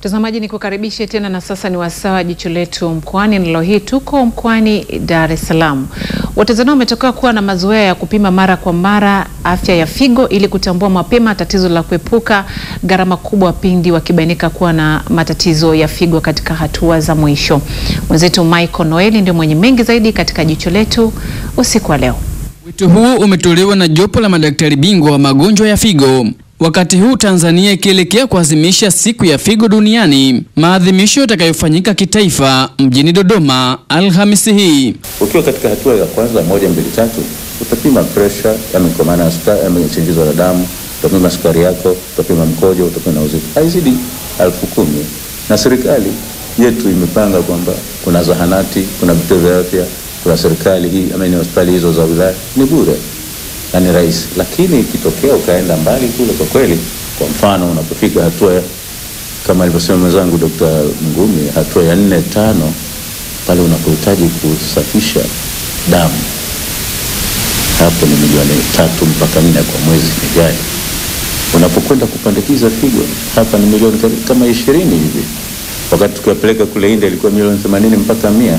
Mtazamaji, ni kukaribishe tena na sasa ni wasaa wa jicho letu mkoani. Leo hii tuko mkoani Dar es Salaam. Watanzania wametoka kuwa na mazoea ya kupima mara kwa mara afya ya figo ili kutambua mapema tatizo la kuepuka gharama kubwa pindi wakibainika kuwa na matatizo ya figo katika hatua za mwisho. Mwenzetu Michael Noeli ndio mwenye mengi zaidi katika jicho letu usiku wa leo. Wito huu umetolewa na jopo la madaktari bingwa wa magonjwa ya figo wakati huu Tanzania ikielekea kuadhimisha siku ya figo duniani, maadhimisho yatakayofanyika kitaifa mjini Dodoma Alhamisi hii. Ukiwa katika hatua ya kwanza moja mbili tatu, utapima pressure kwa maana ya shinikizo la damu, utapima sukari yako, utapima mkojo, utapima uzito, haizidi elfu kumi. Na serikali yetu imepanga kwamba kuna zahanati, kuna vituo vya afya, kuna serikali hii ama hospitali hizo za wilaya ni bure na ni rahisi, lakini ikitokea ukaenda mbali kule, kwa kweli, kwa mfano unapofika hatua kama alivyosema mwenzangu Dr. Ngumi, hatua ya nne tano, pale unapohitaji kusafisha damu, hapo ni milioni tatu mpaka nne kwa mwezi ijayo. Unapokwenda kupandikiza figo, hapa ni milioni kama ishirini hivi, wakati tukiwapeleka kule India ilikuwa milioni themanini mpaka mia.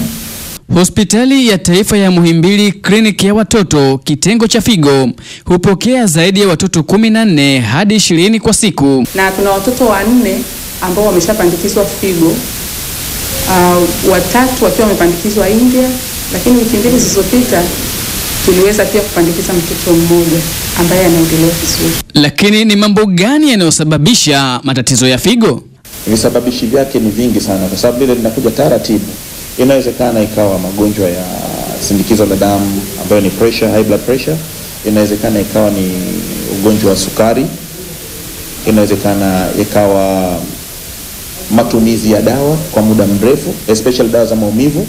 Hospitali ya Taifa ya Muhimbili kliniki ya watoto kitengo cha figo hupokea zaidi ya watoto kumi na nne hadi ishirini kwa siku, na tuna watoto wanne ambao wameshapandikizwa figo, uh, watatu wakiwa wamepandikizwa India, lakini wiki mbili zilizopita tuliweza pia kupandikiza mtoto mmoja ambaye anaendelea vizuri. Lakini ni mambo gani yanayosababisha matatizo ya figo? Visababishi vyake ni vingi sana, kwa sababu ile linakuja taratibu inawezekana ikawa magonjwa ya sindikizo la damu ambayo ni pressure, high blood pressure. Inawezekana ikawa ni ugonjwa wa sukari. Inawezekana ikawa matumizi ya dawa kwa muda mrefu, especially dawa za maumivu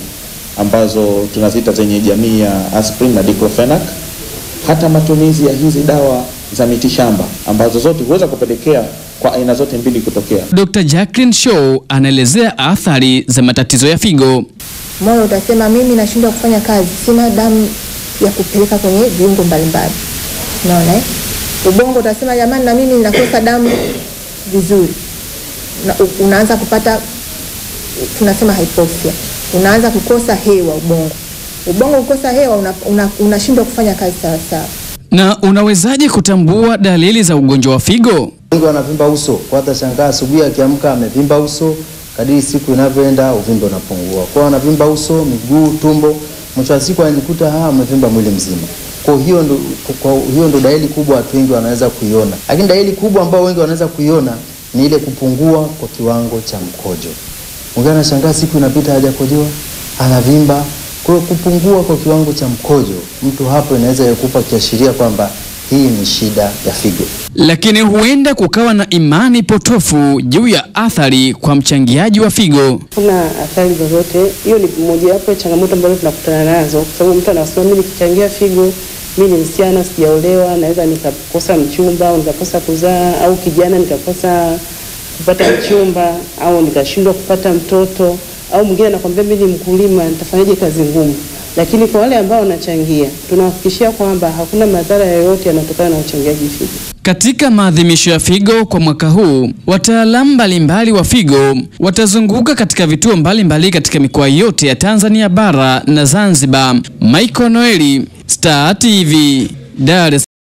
ambazo tunazita zenye jamii ya aspirin na diclofenac. Hata matumizi ya hizi dawa za mitishamba ambazo zote huweza kupelekea kwa aina zote mbili kutokea. Dr. Jacqueline Shaw anaelezea athari za matatizo ya figo. Moyo utasema mimi nashindwa kufanya kazi, sina damu ya kupeleka kwenye viungo mbalimbali. Unaona eh? Ubongo utasema jamani, na mimi ninakosa damu vizuri. Na, unaanza kupata tunasema hypoxia. Unaanza kukosa hewa ubongo. Ubongo kukosa hewa unashindwa una, una kufanya kazi sawasawa. sawa. Na unawezaje kutambua dalili za ugonjwa wa figo? Wengi wanavimba uso, kwa hata shangaa asubuhi akiamka amevimba uso, kadiri siku inavyoenda uvimbe unapungua. Kwa anavimba uso, miguu, tumbo, mwisho wa siku anajikuta ha amevimba mwili mzima. Kwa hiyo ndo, kwa hiyo ndo dalili kubwa watu wengi wanaweza kuiona. Lakini dalili kubwa ambayo wengi wanaweza kuiona ni ile kupungua kwa kiwango cha mkojo. Mwingine anashangaa siku inapita hajakojoa, anavimba. Kwa kupungua kwa kiwango cha mkojo, mtu hapo inaweza kukupa kiashiria kwamba hii ni shida ya figo. Lakini huenda kukawa na imani potofu juu ya athari kwa mchangiaji wa figo. Kuna athari zozote? Hiyo ni mojawapo ya changamoto ambazo tunakutana nazo, kwa sababu mtu anasema mimi nikichangia figo, mimi ni msichana, sijaolewa, naweza nikakosa mchumba au nikakosa kuzaa, au kijana nikakosa kupata mchumba au nikashindwa kupata mtoto, au mwingine anakwambia mimi ni mkulima, nitafanyaje kazi ngumu lakini kwa wale ambao wanachangia tunahakikishia kwamba hakuna madhara yoyote yanatokana na uchangiaji figo. Katika maadhimisho ya figo kwa mwaka huu, wataalamu mbalimbali wa figo watazunguka katika vituo mbalimbali mbali katika mikoa yote ya Tanzania bara na Zanzibar. Michael Noeli, Star TV, Dar es